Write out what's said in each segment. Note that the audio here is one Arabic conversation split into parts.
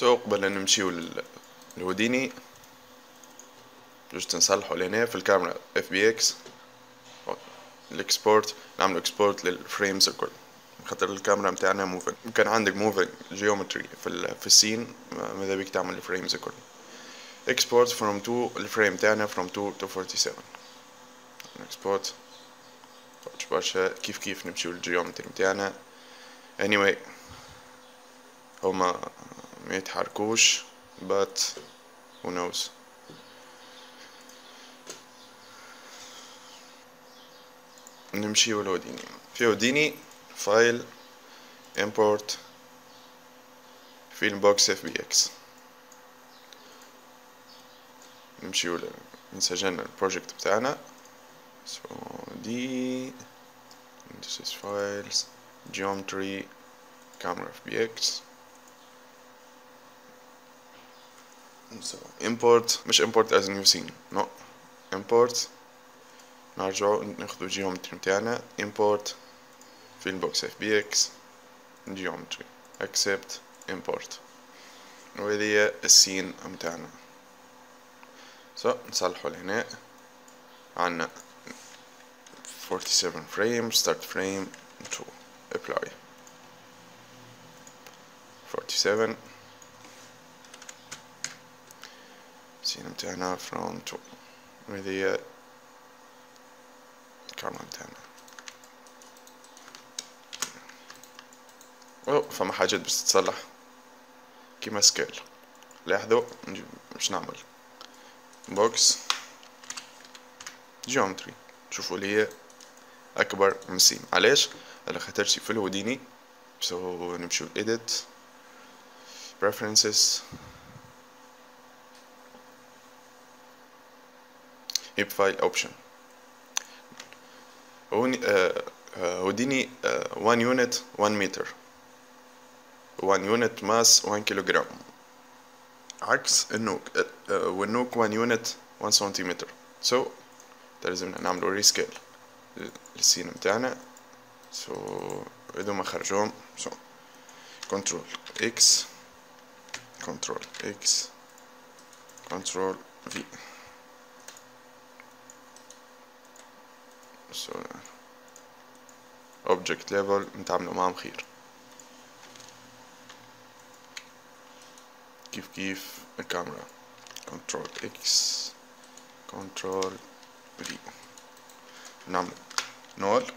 so قبل نمشيو للهوديني just نصلحو لهنا في الكاميرا. FBX ال export نعملو export لل frames الكل. خاطر الكاميرا متاعنا moving كان عندك moving geometry في ال scene. ماذا بيك تعمل ال frames الكل؟ Export from 2 ال frame تاعنا from 2 to 47 export. برشا كيف كيف نمشيو لل geometry متاعنا. Anyway. هما ما يتحركوش but who knows. نمشيو لهوديني في هوديني file import filmbox FBX نمشيو نسجلنا ال project بتاعنا. So دي this is files geometry camera fbx so import مش import as new scene no import نرجعو ناخدو geometry متاعنا import فيلبوكس fbx geometry accept import وهذه السين متاعنا so نصلحو لهنا عنا 47 frame start frame to apply 47 سين متاعنا from to وهذه الكاميرا متاعنا أو فما حاجات باش تتصلح كيما scale. لاحظوا باش نعمل. box. geometry. شوفوا لي أكبر من scene علاش؟ على خاطر في الهوديني so نمشيو edit preferences hip file option هوديني 1 unit 1 متر 1 unit mass 1 كيلوغرام عكس ال Nuke وال Nuke 1 unit 1 سنتيمتر so so, لازمنا نعملو rescale لل scene متاعنا so so, هذوما خرجوهم so control X control X control V object level نتعاملوا معهم خير. كيف كيف؟ الكاميرا. control X. control V نعمل null.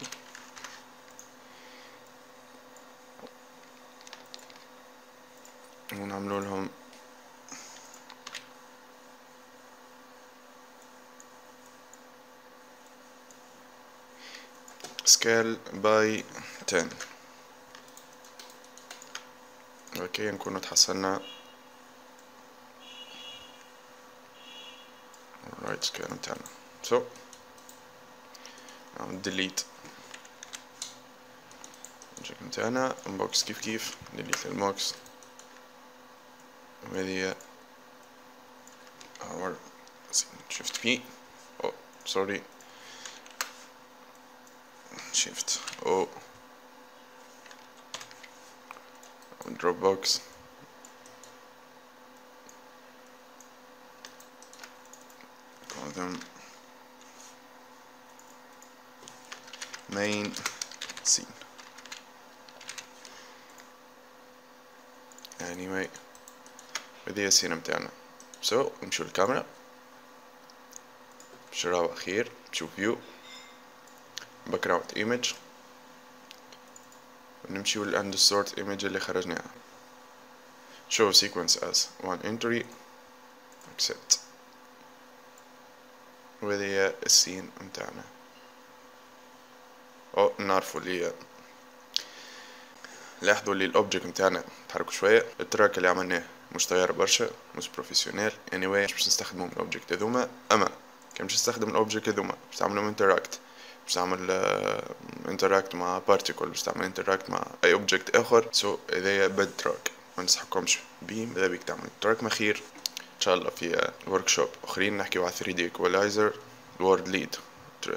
ونعملوا لهم scale by 10 أوكي نكونوا تحصلنا right scale متاعنا so نعمل delete. نجيك متاعنا unbox كيف كيف delete الموكس وهذه our shift P oh sorry. Shift. O Dropbox. Call them. Main scene. Anyway هذه ال scene متاعنا so so, نمشيو الكاميرا شراو أخير نشوف فيو background image. ونمشيو لل أند source image اللي خرجناها. Show sequence as one entry. Accept. وهذه هي ال scene متاعنا أو نعرفو اللي لاحظوا اللي ال object متاعنا تحركوا شوية. ال track اللي عملناه مش طيار برشا مش professionnel anyway مش باش نستخدمهم ال object هذوما. أما كان باش نستخدم ال object هذوما باش تعملهم interact باش تعمل interact مع particle باش تعمل interact مع أي object آخر. so so, هذايا bad track. ما ننصحكمش بيه ماذا بيك تعمل track مخير. إن شاء الله في workshop أخرين. نحكيو على 3D Equalizer ال world lead في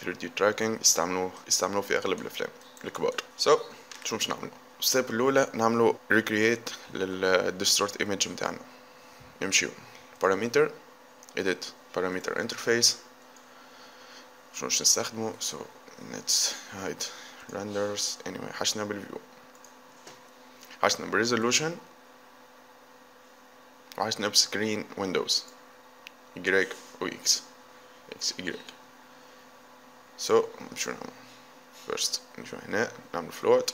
3D tracking يستعملوه يستعملوه في أغلب الأفلام الكبار. so so, شو باش نعملو؟ ال step الأولى نعملو recreate لل distort image متاعنا. نمشيو parameter edit parameter interface. شنو باش نستخدمو so let's hide renders. Anyway حشنا بال view حشنا بال resolution وحشنا ب screen windows Y و X. X Y. So شو نعمل first. نجو هنا نعمل float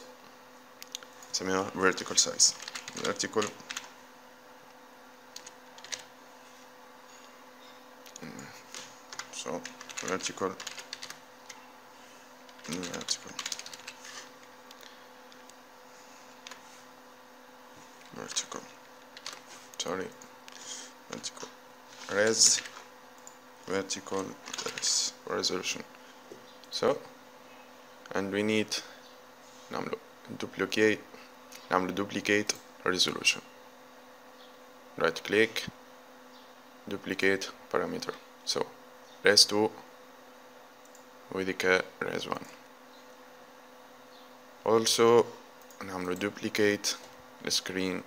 نسميها vertical size. Vertical. So vertical vertical vertical sorry. Vertical res. Vertical res. Resolution. So and we need number duplicate number duplicate resolution. Right click duplicate parameter. So let's do. وذيك res 1 also نعملو duplicate السكرين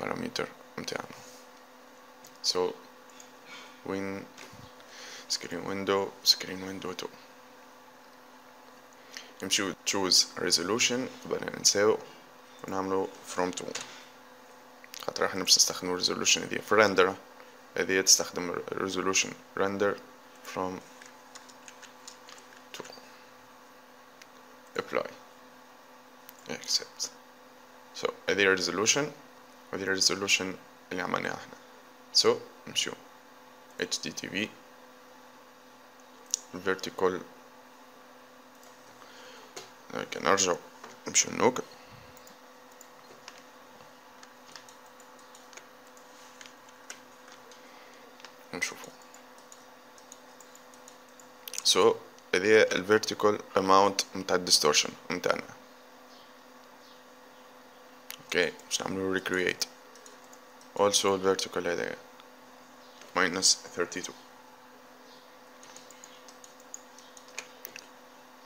parameter متاعنا so win screen window screen window 2 نمشيو choose resolution قبل ننساو ونعملو from 2 خاطر احنا باش نستخدمو resolution هذه في render هذه تستخدم resolution render from apply accept so هذه resolution وهذه resolution اللي عملناها إحنا so نمشيو HDTV vertical لكن نرجع نمشي النوك نشوفه so هذه ال vertical amount متاع ال distortion متاعنا OK باش نعملو recreate also vertical هذا minus 32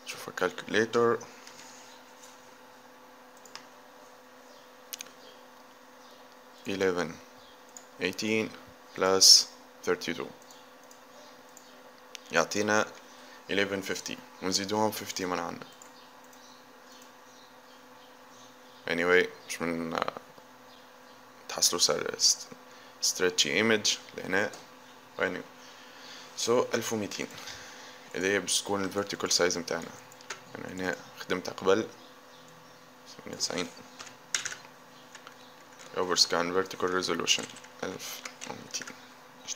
شوف calculator eleven eighteen plus thirty two يعطينا 1150. ونزيدوهم 50 من عندنا anyway مش من تحصلوا stretchy image لهنا anyway so so, 1200 اللي هي باش تكون ال vertical size متاعنا. أنا هنا خدمت قبل. 98 اوفر سكان فيرتيكال ريزولوشن 1200 مش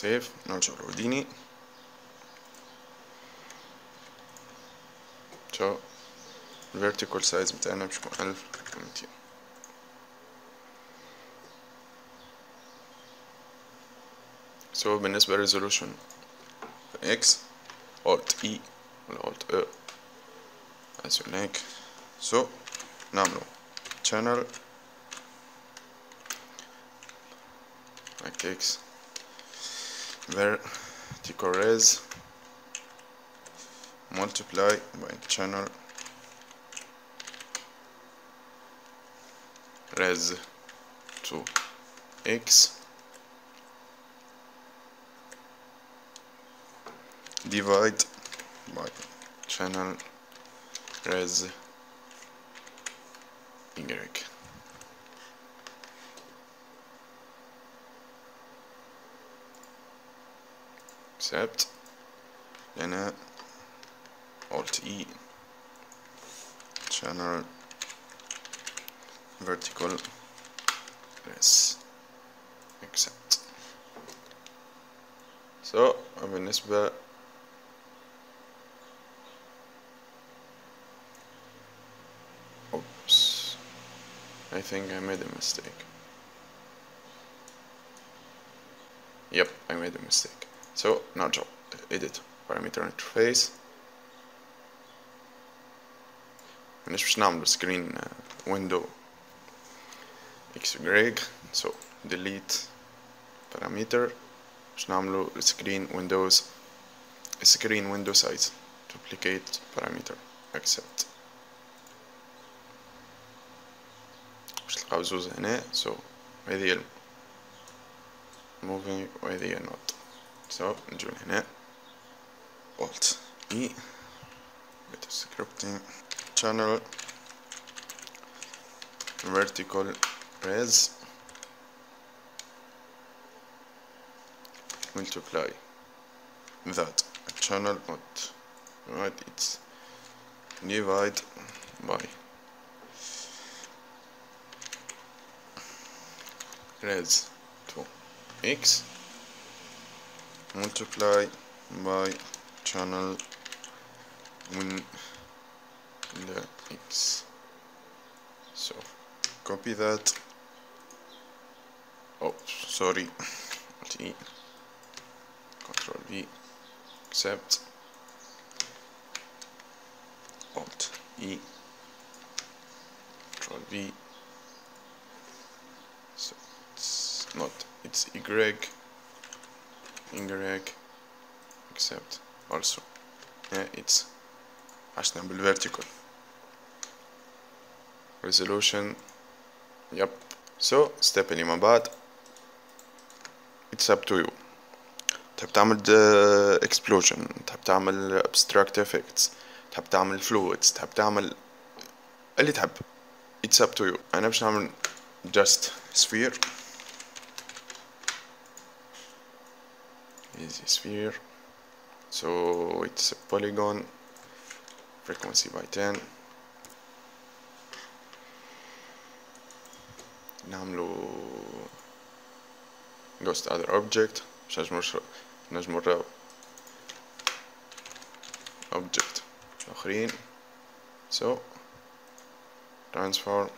save نرجع لوديني so vertical size بتاعنا مش يكون ألف وميتين so بالنسبة للريزولوشن x alt e ولا alt e as you like so نعملو channel like x vertical res multiply by channel res to x. Divide by channel res y accept هنا alt E channel vertical res accept so بالنسبة oops I think I made a mistake yep I made a mistake so نرجع edit parameter interface مش باش نعمل سكرين ويندو x y so delete parameter باش نعملو screen windows screen window size duplicate parameter accept باش تلقاو زوز هنا so هذه هي moving وهذه هي not so نجو هنا alt e bit scripting channel vertical res multiply that channel not right it's divide by res to x multiply by channel when the x. So copy that. Oh sorry. T. Control V. Accept. Alt E. Control V. So it's not it's Y Y accept also yeah it's عشان بالvertical resolution yep so step اللي ما بعد it's up to you تحب تعمل explosion تحب تعمل abstract effects تحب تعمل fluids تحب تعمل اللي تحب it's up to you انا باش نعمل just sphere easy sphere so it's a polygon frequency by 10 نعملو ghost other object مش نجمو نجمو نراو object آخرين so transform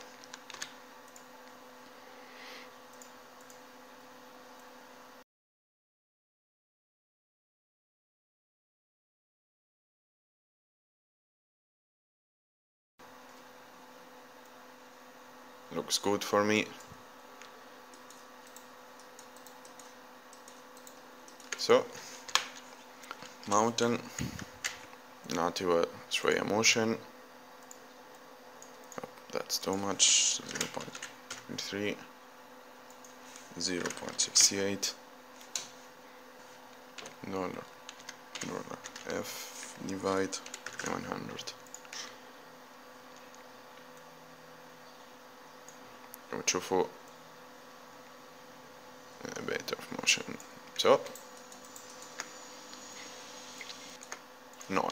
looks good for me. So mountain Not to a stray motion oh, that's too much. 0 0.3 0 0.68 dollar dollar f divide 100 وتشوفوا a bit of motion so null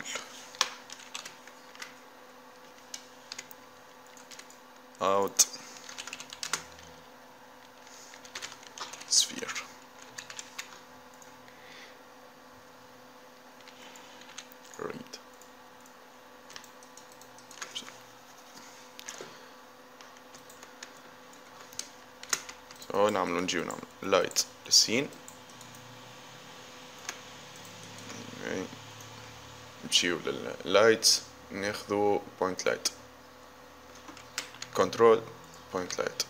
so نعملو نجيو نعملو light. لل scene. نمشيو لل light ناخذو point light control point light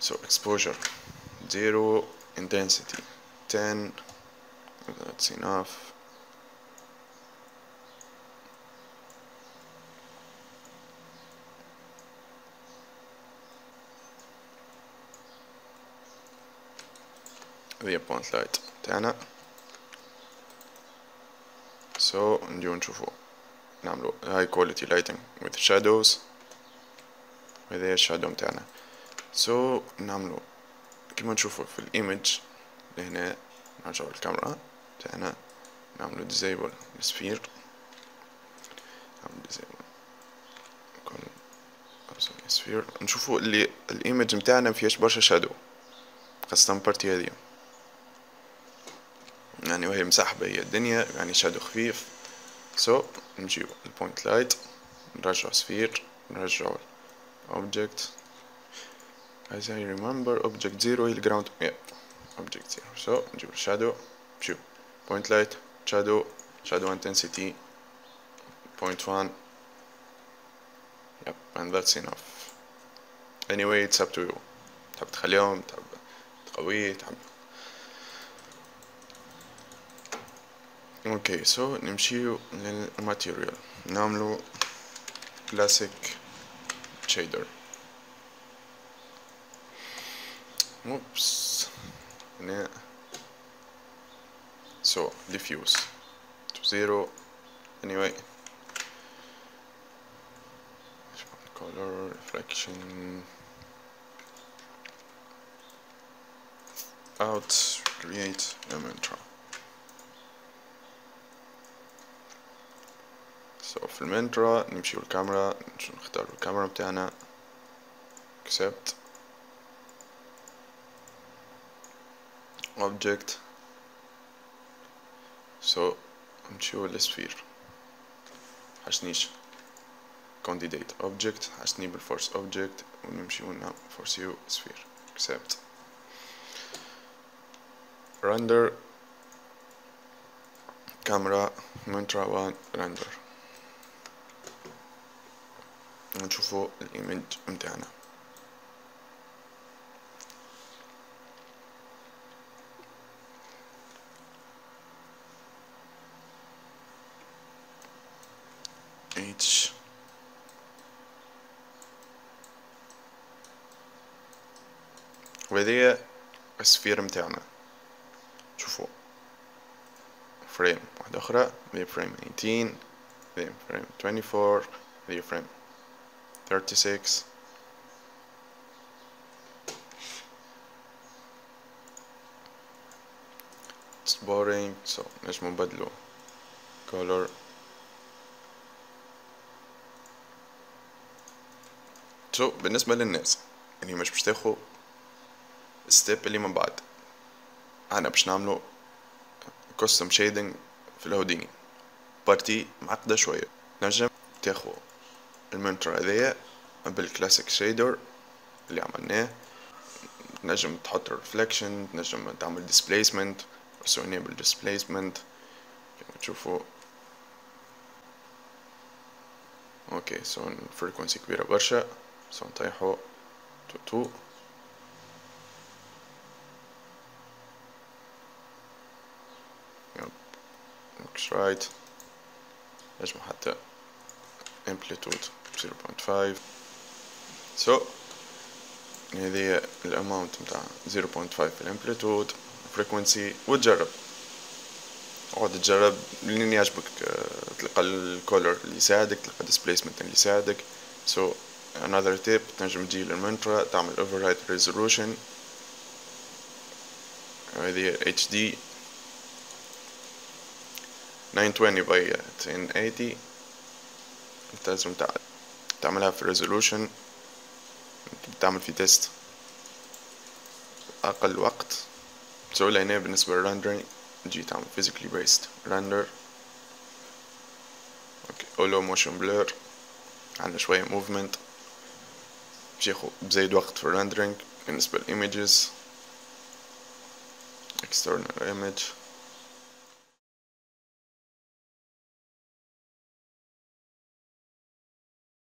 so exposure. 0 intensity. 10 that's enough. هذه point light تاعنا so نجيو نشوفو نعملو high quality lighting with shadows. وهذا هي ال shadow متاعنا so نعملو كيما نشوفو في ال image لهنا نرجعو الكاميرا تاعنا نعملو disable sphere. نعملو disable. نشوفو اللي ال image متاعنا مفيهاش برشا shadow خاصة ال partie هذه يعني وهي مساحة بهي الدنيا يعني shadow خفيف. so so, نجيب ال point light نرجع sphere نرجع object as I remember object zero هي ال ground yeah. object zero. So نجيب ال shadow شوف point light shadow shadow intensity point one. Yep and that's enough. Anyway it's up to you. تحب تخليهم تحب تقويه تحب اوكي سو نمشيو للماتيريال نعملو كلاسيك شيدر اوبس هنا so diffuse to zero anyway color reflection out create a mantra so في المنترا نمشيو الكاميرا نختارو الكاميرا بتاعنا. accept اوبجكت سو نمشيو للسفير حشنيش كونديديت اوبجكت حشني بالفورس اوبجكت ونمشيو لنا فورس يو سفير. اكسبت رندر كاميرا. منترا وان. رندر ونشوفوا الايمج متاعنا H. وهذه ال sphere متاعنا شوفوا. frame واحدة أخرى. the frame 18 the frame 24 the frame 36 It's boring so نجم نبدلو color so بالنسبة للناس اللي مش باش تاخو ال step اللي من بعد أنا باش نعملو custom shading في ال Houdini partie معقدة شوية نجم تاخو المنتر هذايا بال classic shader اللي عملناه. تنجم تحط reflection تنجم تعمل displacement so enable displacement. كما تشوفوا. okay so ال frequency كبيرة برشا. so نطيحو تو تو looks right. نجم حتى amplitude. 0.5 so هذه ال amount متاع 0.5 في ال amplitude frequency وتجرب. اقعد تجرب لين يعجبك تلقى ال color اللي يساعدك تلقى ال displacement اللي يساعدك. So another tip تنجم تجي للمنترا تعمل override resolution. هذه HD 920 by 1080 انت لازم تعملها في resolution بتعمل في test أقل وقت تسوي هنا بالنسبة لل rendering تجي تعمل physically based render. okay allow motion blur عندنا شوية movement. باش ياخد بزايد وقت في ال rendering بالنسبة لل images external image.